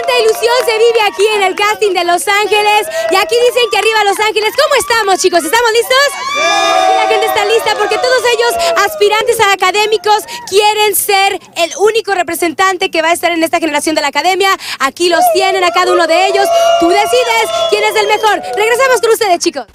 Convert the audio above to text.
¿Cuánta ilusión se vive aquí en el casting de Los Ángeles? Y aquí dicen que arriba Los Ángeles. ¿Cómo estamos, chicos? ¿Estamos listos? Sí, la gente está lista porque todos ellos, aspirantes a académicos, quieren ser el único representante que va a estar en esta generación de la academia. Aquí los tienen a cada uno de ellos. Tú decides quién es el mejor. Regresamos con ustedes, chicos.